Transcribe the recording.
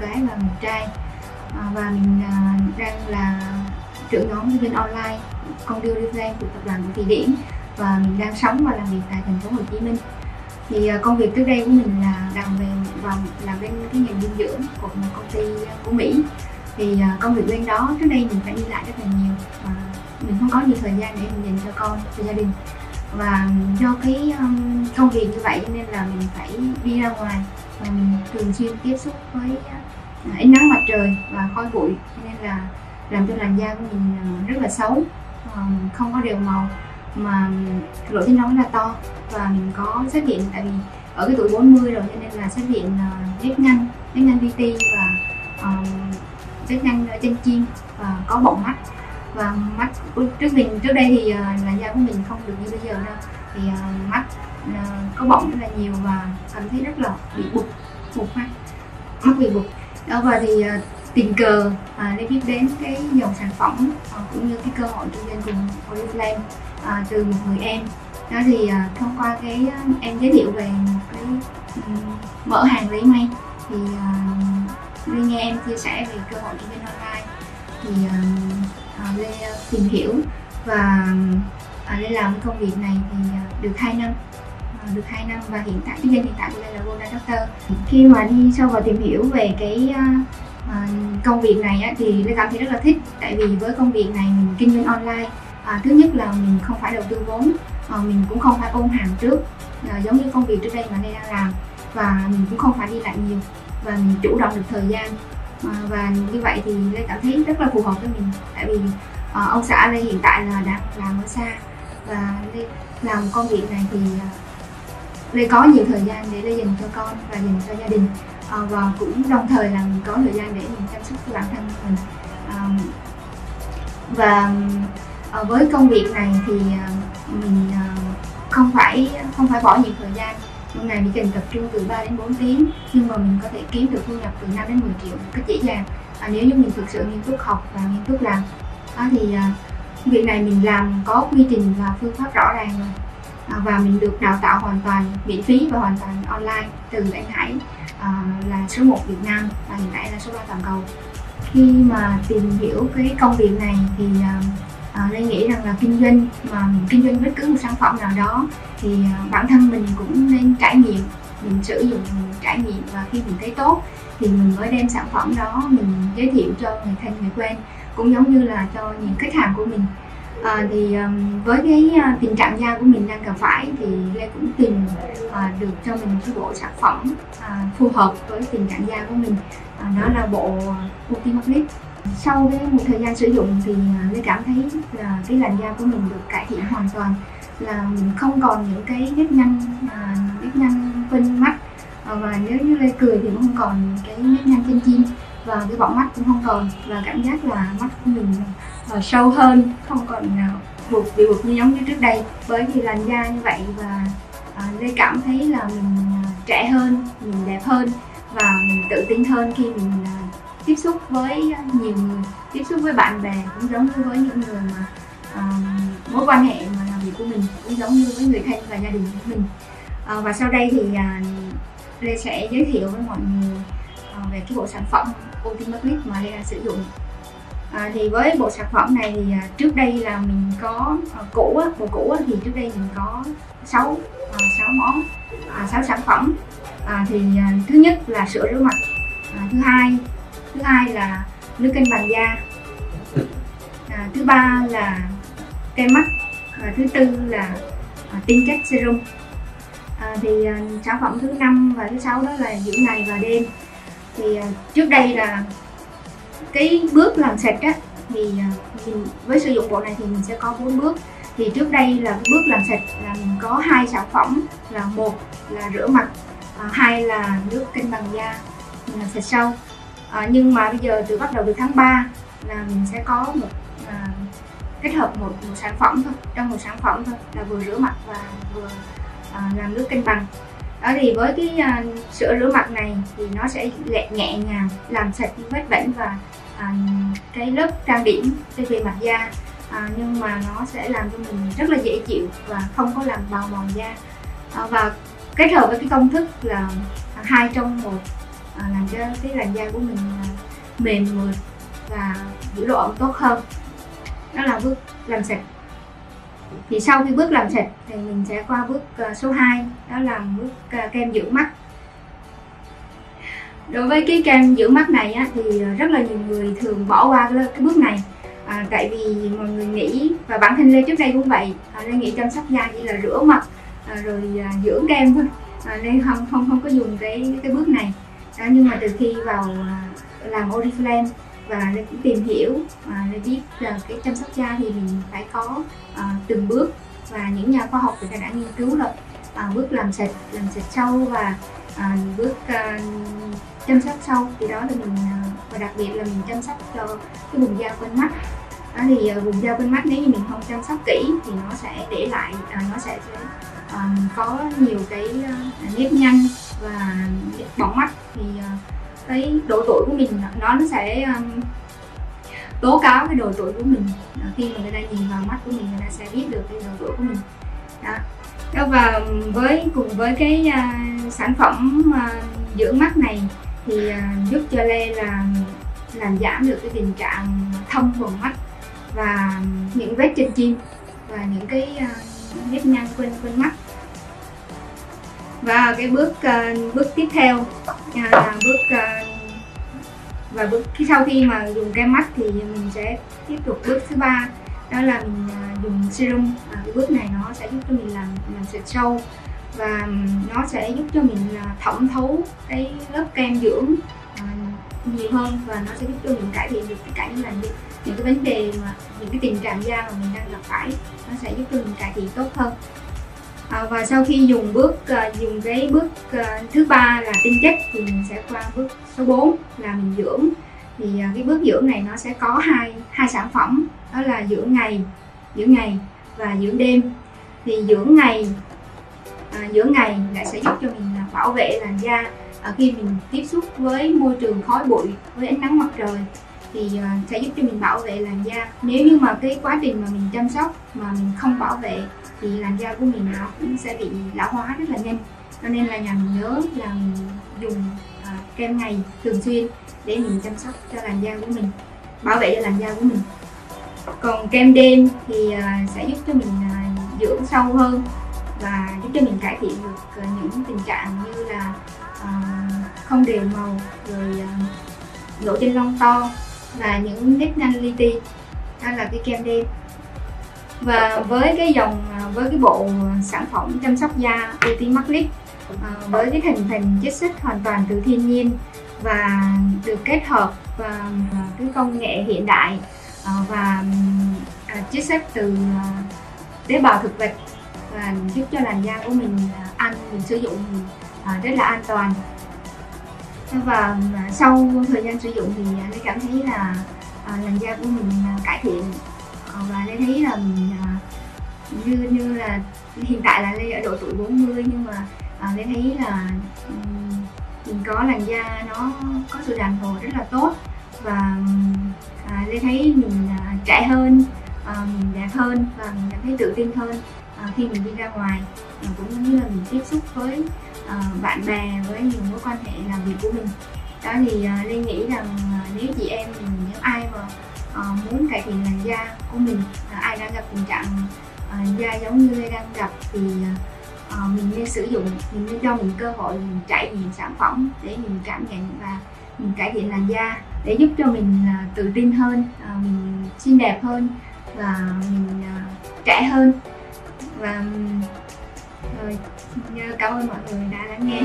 cái gái và một trai. À, và mình à, đang là trưởng nhóm kinh doanh online con đưa Reflame của tập đoàn của Thị Điển và mình đang sống và làm việc tại thành phố Hồ Chí Minh. Thì à, công việc trước đây của mình là làm về và làm bên cái ngành dinh dưỡng của một công ty của Mỹ. Thì à, công việc bên đó trước đây mình phải đi lại rất là nhiều. Và mình không có nhiều thời gian để mình dành cho con cho gia đình. Và do cái um, công việc như vậy cho nên là mình phải đi ra ngoài um, thường xuyên tiếp xúc với uh, ánh nắng mặt trời và khói bụi cho nên là làm cho làn da của mình uh, rất là xấu. Um, không có đều màu mà lỗ chân lông là to và mình có xuất hiện tại vì ở cái tuổi 40 rồi cho nên là xuất hiện uh, nếp nhăn nếp nhăn VT và um, nếp nhăn chân chim và có bọng mắt. Và mắt trước mình trước đây thì uh, làn da của mình không được như bây giờ đâu thì uh, mắt uh, có bọng rất là nhiều và cảm thấy rất là bị bục bục mắt mắt bị bục đó và thì uh, tình cờ à, để biết đến cái dòng sản phẩm à, cũng như cái cơ hội kinh doanh cùng Oriflame à, từ một người em. Đó thì à, thông qua cái em giới thiệu về một cái um, mở hàng lấy may thì à, nghe em chia sẻ về cơ hội kinh doanh online. Thì à, lê tìm hiểu và à, lên làm công việc này thì được 2 năm. À, được 2 ờ, năm và hiện tại cái danh hiện tại của lê là Golden Doctor. Khi mà đi sâu vào tìm hiểu về cái à, à công việc này á, thì lê cảm thấy rất là thích. Tại vì với công việc này mình kinh doanh online à, thứ nhất là mình không phải đầu tư vốn à, mình cũng không phải ôm hàng trước à, giống như công việc trước đây mà lê đang làm. Và mình cũng không phải đi lại nhiều và mình chủ động được thời gian à, và như vậy thì lê cảm thấy rất là phù hợp với mình. Tại vì à, ông xã lê hiện tại là đang làm ở xa và lê làm công việc này thì à, lê có nhiều thời gian để lê dành cho con và dành cho gia đình. À, và cũng đồng thời là mình có thời gian để mình chăm sóc cho bản thân mình. À, và à, với công việc này thì à, mình à, không phải không phải bỏ nhiều thời gian. Một ngày mình cần tập trung từ 3 đến 4 tiếng nhưng mà mình có thể kiếm được thu nhập từ 5 đến 10 triệu một cách dễ dàng. À, nếu như mình thực sự nghiêm túc học và nghiêm túc làm đó thì à, việc này mình làm có quy trình và phương pháp rõ ràng rồi. À, và mình được đào tạo hoàn toàn miễn phí và hoàn toàn online từ anh Hải à, là số 1 Việt Nam và hiện tại là số 3 toàn cầu. Khi mà tìm hiểu cái công việc này thì à, à, Lê nghĩ rằng là kinh doanh mà mình kinh doanh bất cứ một sản phẩm nào đó thì à, bản thân mình cũng nên trải nghiệm mình sử dụng mình trải nghiệm và khi mình thấy tốt thì mình mới đem sản phẩm đó mình giới thiệu cho người thân người quen cũng giống như là cho những khách hàng của mình. À, thì um, với cái uh, tình trạng da của mình đang gặp phải thì lê cũng tìm uh, được cho mình một cái bộ sản phẩm uh, phù hợp với tình trạng da của mình. Uh, đó là bộ Ultimate sau cái một thời gian sử dụng thì uh, lê cảm thấy là cái làn da của mình được cải thiện hoàn toàn là mình không còn những cái nếp nhăn uh, nếp nhăn bên mắt. Uh, và nếu như lê cười thì cũng không còn cái nếp nhăn trên chim và cái bọng mắt cũng không còn. Và cảm giác là mắt của mình uh, sâu hơn không còn uh, buộc bị buộc như giống như trước đây. Với vì làn da như vậy và uh, lê cảm thấy là mình uh, trẻ hơn mình đẹp hơn và mình tự tin hơn khi mình uh, tiếp xúc với nhiều người tiếp xúc với bạn bè cũng giống như với những người mà uh, mối quan hệ mà làm việc của mình cũng giống như với người thân và gia đình của mình. Uh, và sau đây thì uh, lê sẽ giới thiệu với mọi người về cái bộ sản phẩm Ultimate Clip mà lê đang sử dụng. À, thì với bộ sản phẩm này thì à, trước đây là mình có à, cũ á, bộ cũ á, thì trước đây mình có 6 à, 6 món à, 6 sản phẩm. À, thì à, thứ nhất là sữa rửa mặt à, thứ hai thứ hai là nước cân bằng da à, thứ ba là kem mắt và thứ tư là à, tinh chất serum. À, thì à, sản phẩm thứ năm và thứ sáu đó là dưỡng ngày và đêm thì à, trước đây là cái bước làm sạch á thì à, mình với sử dụng bộ này thì mình sẽ có bốn bước. Thì trước đây là cái bước làm sạch là mình có hai sản phẩm là một là rửa mặt à, hai là nước cân bằng da mình làm sạch sâu. À, nhưng mà bây giờ từ bắt đầu từ tháng 3 là mình sẽ có một à, kết hợp một, một sản phẩm thôi trong một sản phẩm thôi là vừa rửa mặt và vừa à, làm nước cân bằng đó thì với cái uh, sữa rửa mặt này thì nó sẽ nhẹ nhẹ nhàng làm sạch những vết bẩn và uh, cái lớp trang điểm trên bề mặt da. À, nhưng mà nó sẽ làm cho mình rất là dễ chịu và không có làm bào mòn da. À, và kết hợp với cái công thức là hai trong một à, làm cho cái làn da của mình à, mềm mượt và giữ độ ẩm tốt hơn. Đó là bước làm sạch thì sau khi bước làm sạch thì mình sẽ qua bước ờ, số 2 đó là bước ờ, kem dưỡng mắt. Đối với cái kem dưỡng mắt này á, thì ờ, rất là nhiều người thường bỏ qua cái, bước này. À, tại vì mọi người nghĩ và bản thân lê trước đây cũng vậy à, lê nghĩ chăm sóc da chỉ là rửa mặt à, rồi à, dưỡng kem thôi. À, lê không không không có dùng cái cái bước này. À, nhưng mà từ khi vào à, làm oriflame và lê cũng tìm hiểu và lê biết là cái chăm sóc da thì mình phải có à, từng bước. Và những nhà khoa học người ta đã nghiên cứu là à, bước làm sạch làm sạch sâu và à, bước à, chăm sóc sâu thì đó là mình à, và đặc biệt là mình chăm sóc cho cái vùng da quanh mắt. Đó thì à, vùng da quanh mắt nếu như mình không chăm sóc kỹ thì nó sẽ để lại à, nó sẽ, sẽ có nhiều cái uh, nếp nhăn và bỏng mắt. Thì uh, cái độ tuổi của mình nó nó sẽ um, tố cáo cái độ tuổi của mình. Đó, khi mà người ta nhìn vào mắt của mình người ta sẽ biết được cái độ tuổi của mình. Đó. Đó và với cùng với cái uh, sản phẩm uh, dưỡng mắt này thì uh, giúp cho lê là làm giảm được cái tình trạng thông vùng mắt và những vết trên chim và những cái uh, nếp nhăn quanh quanh mắt và cái bước uh, bước tiếp theo uh, là bước uh, và bước khi sau khi mà dùng kem mắt thì mình sẽ tiếp tục bước thứ ba đó là mình uh, dùng serum. Và cái bước này nó sẽ giúp cho mình làm làm sạch sâu và nó sẽ giúp cho mình uh, thẩm thấu cái lớp kem dưỡng uh, nhiều hơn và nó sẽ giúp cho mình cải thiện được tất cả những là những, những cái vấn đề mà những cái tình trạng da mà mình đang gặp phải. Nó sẽ giúp cho mình cải thiện tốt hơn à, và sau khi dùng bước à, dùng cái bước à, thứ ba là tinh chất thì mình sẽ qua bước số 4 là mình dưỡng. Thì à, cái bước dưỡng này nó sẽ có hai hai sản phẩm đó là dưỡng ngày dưỡng ngày và dưỡng đêm. Thì dưỡng ngày à, dưỡng ngày lại sẽ giúp cho mình à, bảo vệ làn da. À, khi mình tiếp xúc với môi trường khói bụi với ánh nắng mặt trời thì à, sẽ giúp cho mình bảo vệ làn da. Nếu như mà cái quá trình mà mình chăm sóc mà mình không bảo vệ thì làn da của mình nó cũng sẽ bị lão hóa rất là nhanh. Cho nên là nhà mình nhớ là mình dùng uh, kem ngày thường xuyên để mình chăm sóc cho làn da của mình bảo vệ cho làn da của mình. Còn kem đêm thì uh, sẽ giúp cho mình uh, dưỡng sâu hơn và giúp cho mình cải thiện được uh, những tình trạng như là uh, không đều màu rồi uh, lỗ chân lông to và những nếp nhăn li ti. Đó là cái kem đêm và với cái dòng với cái bộ sản phẩm chăm sóc da Beauty Maclick à, với cái thành phần chiết xuất hoàn toàn từ thiên nhiên và được kết hợp và cái công nghệ hiện đại à, và à, chiết xuất từ à, tế bào thực vật và giúp cho làn da của mình à, ăn mình sử dụng rất là an toàn. Và sau thời gian sử dụng thì tôi cảm thấy là làn da của mình cải thiện và lê thấy là như như là hiện tại là lê ở độ tuổi 40 nhưng mà à, lê thấy là um, mình có làn da nó có sự đàn hồi rất là tốt và à, lê thấy mình à, trẻ hơn à, mình đẹp hơn và mình cảm thấy tự tin hơn à, khi mình đi ra ngoài. À, cũng như là mình tiếp xúc với à, bạn bè với nhiều mối quan hệ làm việc của mình. Đó thì à, lê nghĩ rằng à, nếu chị em mình nếu ai mà à, muốn cải thiện làn da của mình à, ai đang gặp tình trạng uh, da giống như Lê đang gặp thì uh, mình nên sử dụng mình nên cho mình cơ hội mình trải nghiệm sản phẩm để mình cảm nhận và mình cải thiện làn da để giúp cho mình uh, tự tin hơn uh, mình xinh đẹp hơn và mình uh, trẻ hơn. Và ừ, rồi cảm ơn mọi người đã lắng nghe.